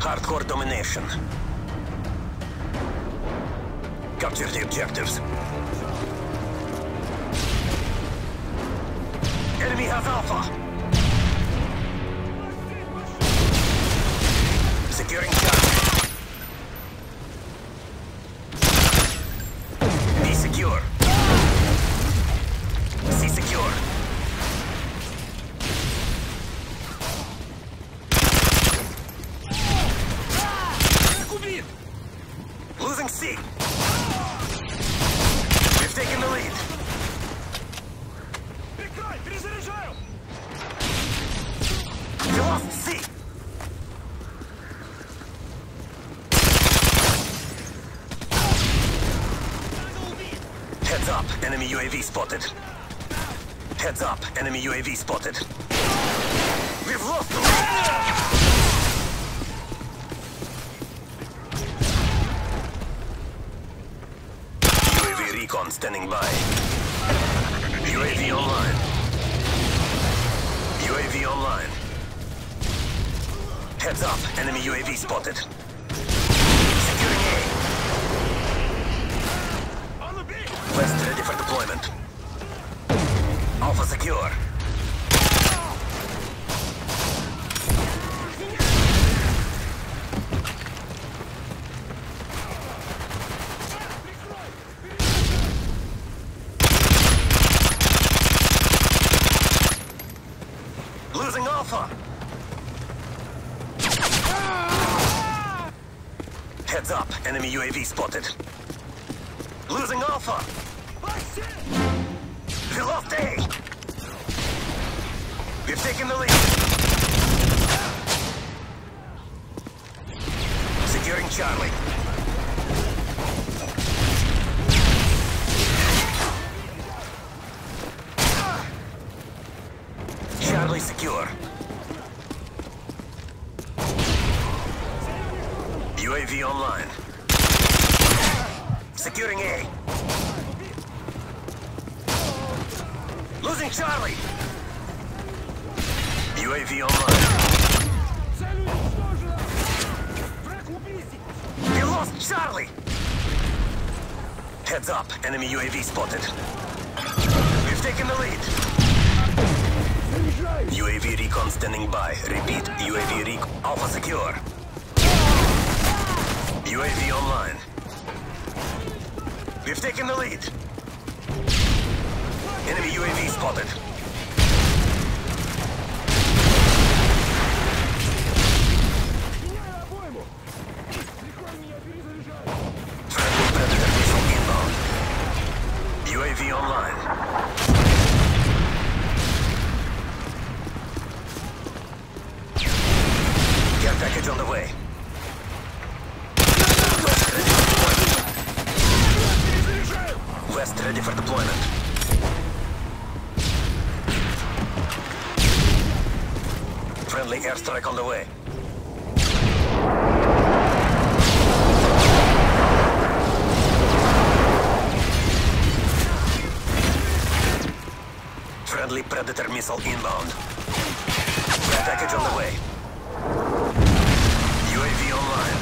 Hardcore domination. Capture the objectives. Enemy has Alpha. Securing Charlie. B secure. Heads up, enemy UAV spotted. Heads up, enemy UAV spotted. We've lost the. UAV recon standing by. UAV online. UAV online. Heads up, enemy UAV spotted. Securing A. On the beat! West ready for deployment. Alpha secure. Losing Alpha. Heads up, enemy UAV spotted. Losing Alpha. We lost A. We've taken the lead. Securing Charlie. Charlie secure. UAV online. Securing A. Losing Charlie. UAV online. We lost Charlie. Heads up, enemy UAV spotted. We've taken the lead. UAV recon standing by. Repeat, UAV recon. Alpha secure. UAV online. We've taken the lead. Enemy UAV spotted. West ready for deployment. Friendly airstrike on the way. Friendly Predator missile inbound. Package on the way. UAV online.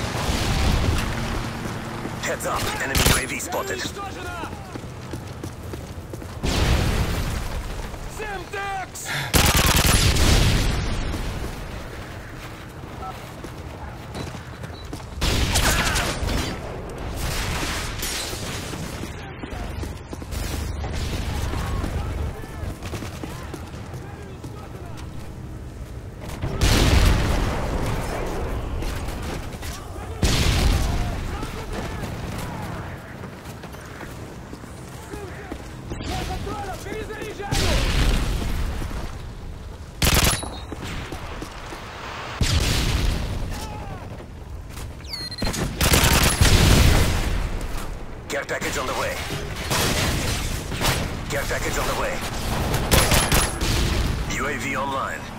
Heads up, enemy UAV spotted. Dex! Package on the way. Care package on the way. UAV online.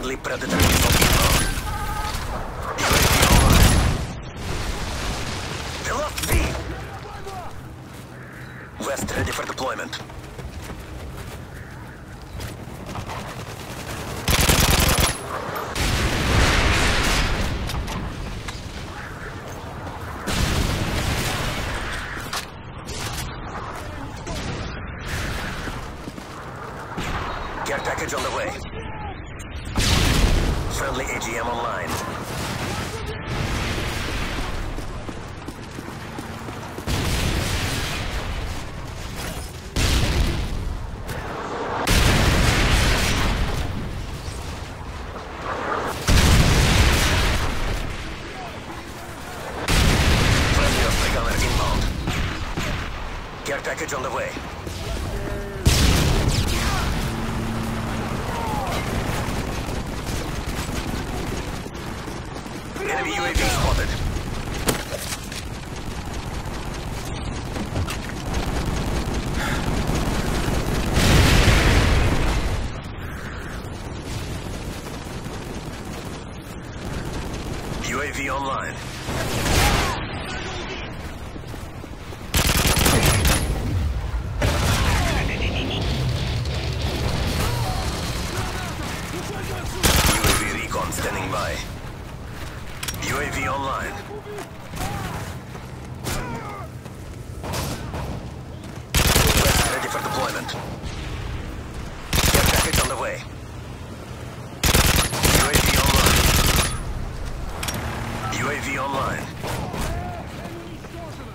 Friendly Predator inbound. UAV. They lost B. West ready for deployment. Care package on the way. AGM online. Care package on the way.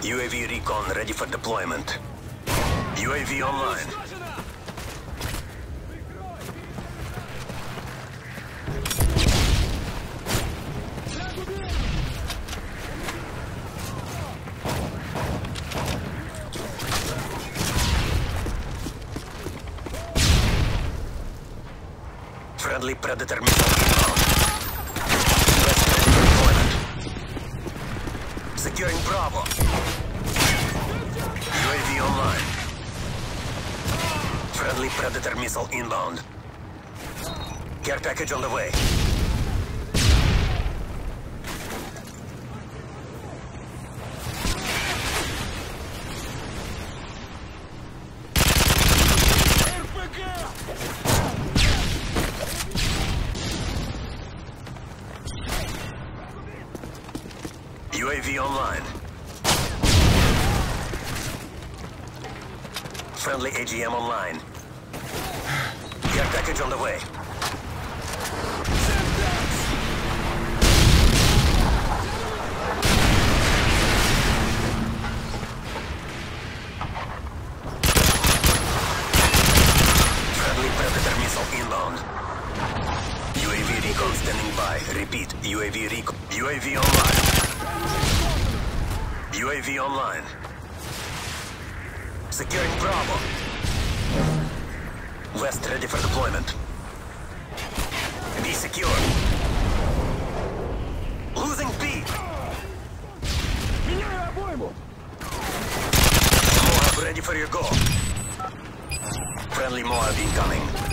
UAV recon ready for deployment. UAV online. Friendly Predator missile. West ready for deployment. Securing Bravo. UAV online. Friendly Predator missile inbound. Care package on the way. UAV online. Friendly AGM online. Package on the way. Friendly Predator missile inbound. UAV recon standing by. Repeat. UAV recon. UAV online. UAV online. Securing Bravo. West ready for deployment. Be secure. Losing B. Меняю обойму. MOAB ready for your goal. Friendly MOAB incoming.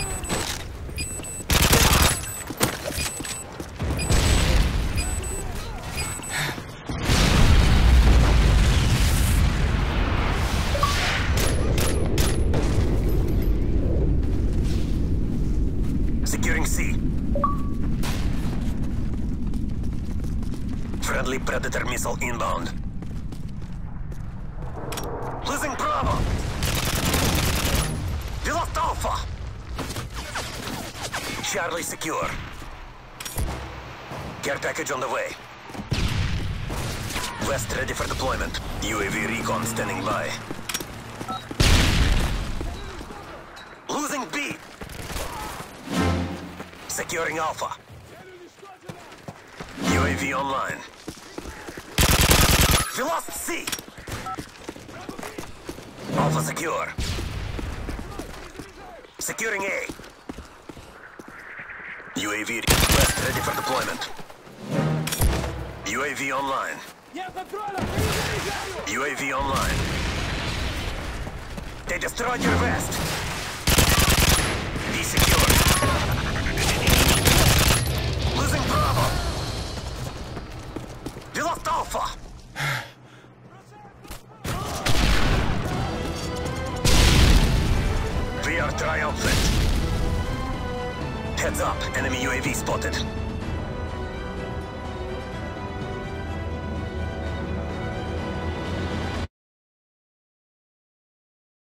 Securing C. Friendly Predator missile inbound. Losing Bravo! We lost Alpha! Charlie secure. Care package on the way. West ready for deployment. UAV recon standing by. Securing Alpha. UAV online. We lost C! Alpha secure. Securing A. UAV request ready for deployment. UAV online. UAV online. They destroyed your vest! Alpha. We are triumphant. Heads up, enemy UAV spotted.